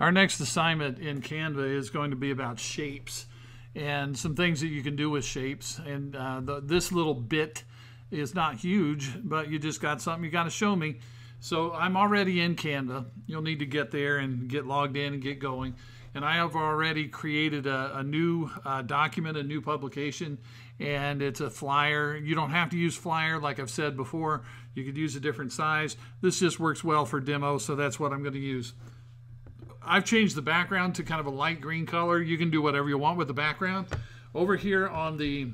Our next assignment in Canva is going to be about shapes and some things that you can do with shapes. And uh, the, this little bit is not huge, but you just got something you got to show me. So I'm already in Canva. You'll need to get there and get logged in and get going. And I have already created a, a new uh, document, a new publication, and it's a flyer. You don't have to use flyer, like I've said before. You could use a different size. This just works well for demo, so that's what I'm going to use. I've changed the background to kind of a light green color. You can do whatever you want with the background. Over here on the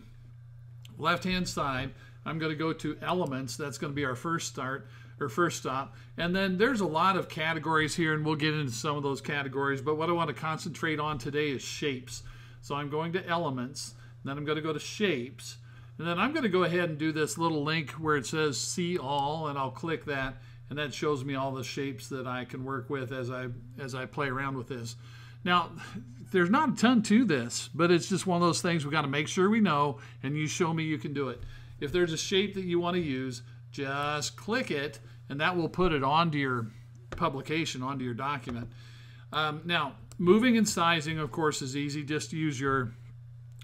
left-hand side, I'm going to go to Elements. That's going to be our first start or first stop. And then there's a lot of categories here, and we'll get into some of those categories. But what I want to concentrate on today is shapes. So I'm going to Elements, then I'm going to go to Shapes, and then I'm going to go ahead and do this little link where it says See All, and I'll click that and that shows me all the shapes that I can work with as I as I play around with this. Now, there's not a ton to this, but it's just one of those things we got to make sure we know, and you show me you can do it. If there's a shape that you want to use, just click it, and that will put it onto your publication, onto your document. Um, now, moving and sizing, of course, is easy. Just use your,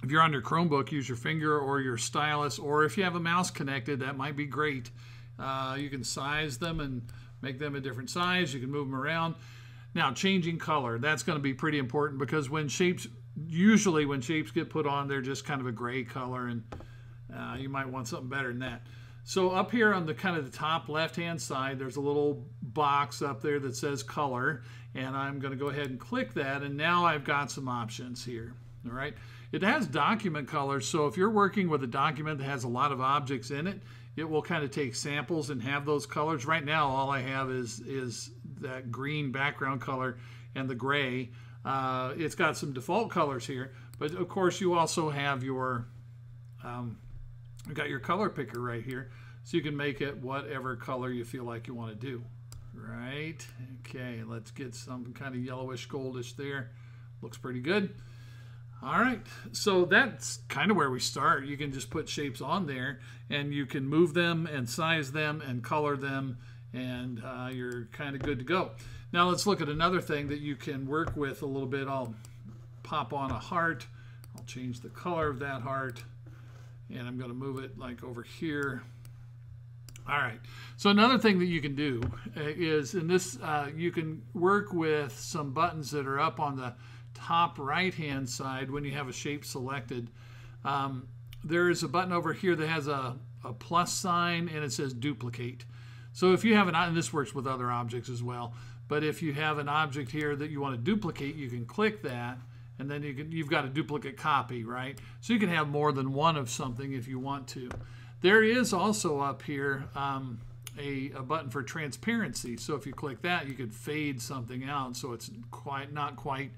if you're on your Chromebook, use your finger or your stylus, or if you have a mouse connected, that might be great. Uh, you can size them and make them a different size. You can move them around. Now, changing color, that's going to be pretty important because when shapes, usually when shapes get put on, they're just kind of a gray color and uh, you might want something better than that. So up here on the kind of the top left-hand side, there's a little box up there that says color, and I'm going to go ahead and click that, and now I've got some options here. All right. It has document colors, so if you're working with a document that has a lot of objects in it, it will kind of take samples and have those colors. Right now, all I have is is that green background color and the gray. Uh, it's got some default colors here, but of course you also have your um, you've got your color picker right here, so you can make it whatever color you feel like you want to do. Right? Okay, let's get some kind of yellowish goldish there. Looks pretty good. All right, so that's kind of where we start. You can just put shapes on there and you can move them and size them and color them and uh, you're kind of good to go. Now let's look at another thing that you can work with a little bit. I'll pop on a heart. I'll change the color of that heart and I'm going to move it like over here. All right. So another thing that you can do uh, is in this, uh, you can work with some buttons that are up on the top right hand side when you have a shape selected. Um, there is a button over here that has a, a plus sign and it says duplicate. So if you have an, and this works with other objects as well, but if you have an object here that you want to duplicate, you can click that and then you can, you've got a duplicate copy, right? So you can have more than one of something if you want to. There is also up here um, a, a, button for transparency. So if you click that, you could fade something out so it's quite not quite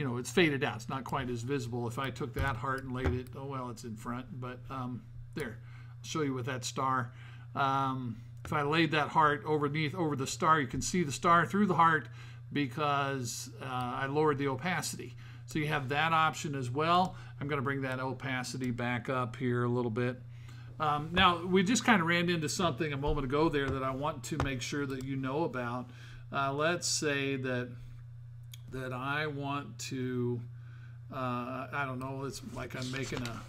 you know, it's faded out. It's not quite as visible. If I took that heart and laid it, oh well, it's in front. But um, there, I'll show you with that star. Um, if I laid that heart underneath over the star, you can see the star through the heart because uh, I lowered the opacity. So you have that option as well. I'm going to bring that opacity back up here a little bit. Um, now, we just kind of ran into something a moment ago there that I want to make sure that you know about. Uh, let's say that that I want to, uh, I don't know, it's like I'm making a,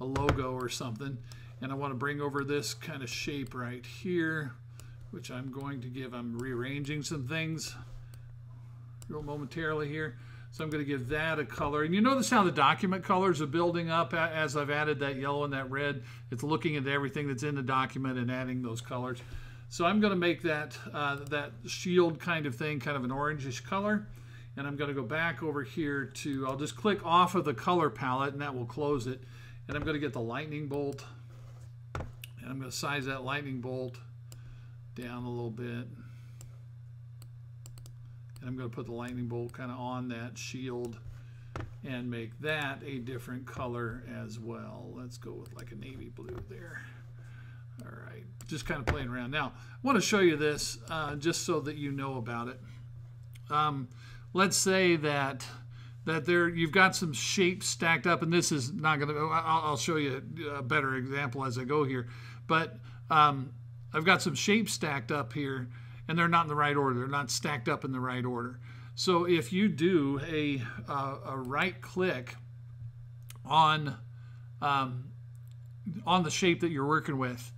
a logo or something, and I want to bring over this kind of shape right here, which I'm going to give, I'm rearranging some things real momentarily here. So I'm going to give that a color. And you notice how the document colors are building up as I've added that yellow and that red. It's looking at everything that's in the document and adding those colors. So I'm going to make that, uh, that shield kind of thing kind of an orangish color and I'm going to go back over here to, I'll just click off of the color palette and that will close it. And I'm going to get the lightning bolt and I'm going to size that lightning bolt down a little bit. And I'm going to put the lightning bolt kind of on that shield and make that a different color as well. Let's go with like a navy blue there. All right, just kind of playing around. Now, I want to show you this uh, just so that you know about it. Um, let's say that that there you've got some shapes stacked up, and this is not going to. I'll, show you a better example as I go here, but um, I've got some shapes stacked up here, and they're not in the right order. They're not stacked up in the right order. So if you do a, uh, a right click on, um, on the shape that you're working with,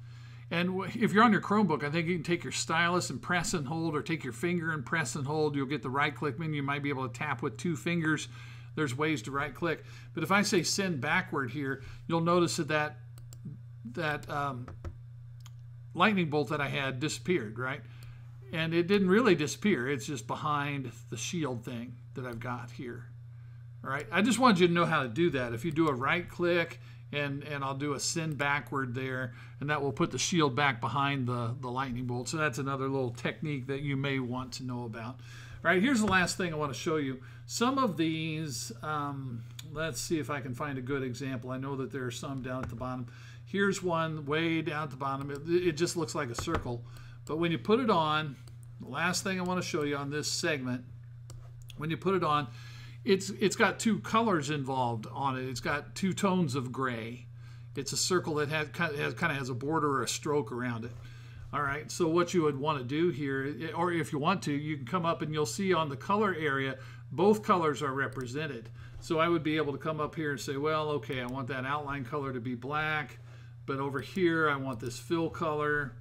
and if you're on your Chromebook, I think you can take your stylus and press and hold, or take your finger and press and hold. You'll get the right click menu. You might be able to tap with two fingers. There's ways to right click. But if I say send backward here, you'll notice that that, that um, lightning bolt that I had disappeared, right? And it didn't really disappear. It's just behind the shield thing that I've got here. All right. I just wanted you to know how to do that. If you do a right click and, and I'll do a send backward there, and that will put the shield back behind the, the lightning bolt. So that's another little technique that you may want to know about. All right, here's the last thing I want to show you. Some of these, um, let's see if I can find a good example. I know that there are some down at the bottom. Here's one way down at the bottom. It, it just looks like a circle. But when you put it on, the last thing I want to show you on this segment, when you put it on, it's it's got two colors involved on it. It's got two tones of gray. It's a circle that has kind of has, kind of has a border or a stroke around it. All right, so what you would want to do here, eh, or if you want to, you can come up and you'll see on the color area, both colors are represented. So I would be able to come up here and say, well, okay, I want that outline color to be black, but over here I want this fill color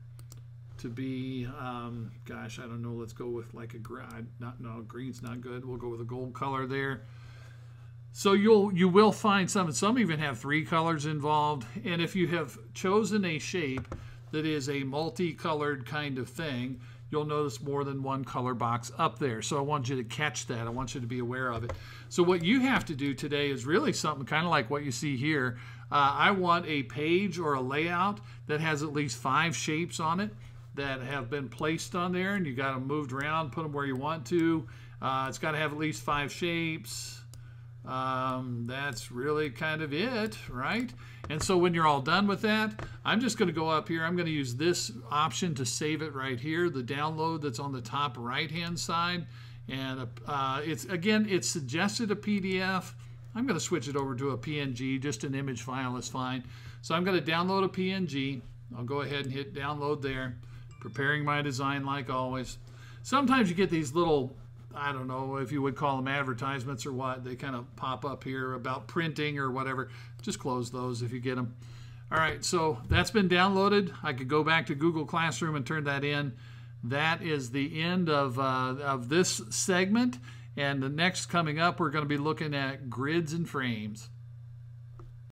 to be, um, gosh, I don't know, let's go with like a green, not, no, green's not good. We'll go with a gold color there. So you'll you will find some, some even have three colors involved. And if you have chosen a shape that is a multicolored kind of thing, you'll notice more than one color box up there. So I want you to catch that. I want you to be aware of it. So what you have to do today is really something kind of like what you see here. Uh, I want a page or a layout that has at least five shapes on it that have been placed on there and you got them moved around, put them where you want to. Uh, it's got to have at least five shapes. Um, that's really kind of it, right? And so when you're all done with that, I'm just going to go up here. I'm going to use this option to save it right here, the download that's on the top right-hand side. And uh, it's again, it's suggested a PDF. I'm going to switch it over to a PNG. Just an image file is fine. So I'm going to download a PNG. I'll go ahead and hit download there. Preparing my design like always. Sometimes you get these little I don't know if you would call them advertisements or what. They kind of pop up here about printing or whatever. Just close those if you get them. All right, so that's been downloaded. I could go back to Google Classroom and turn that in. That is the end of, uh, of this segment. And the next coming up, we're going to be looking at grids and frames.